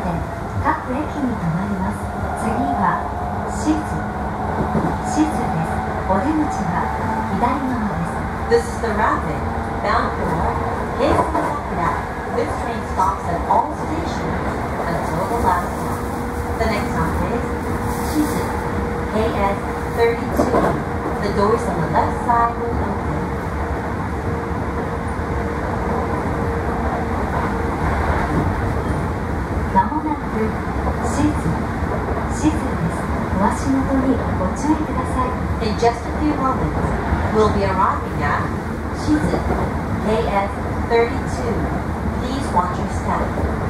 で各駅に停まります次はシズシズですお出口は左側です This is the rapid, bound for Keisakura. This train stops at all stations until the last one. The next stop is 静 KS32. The doors on the left side will open. なくシズシズですお足元にご注意ください In just a few moments, we'll be arriving at Shizu, KS32. Please watch your step.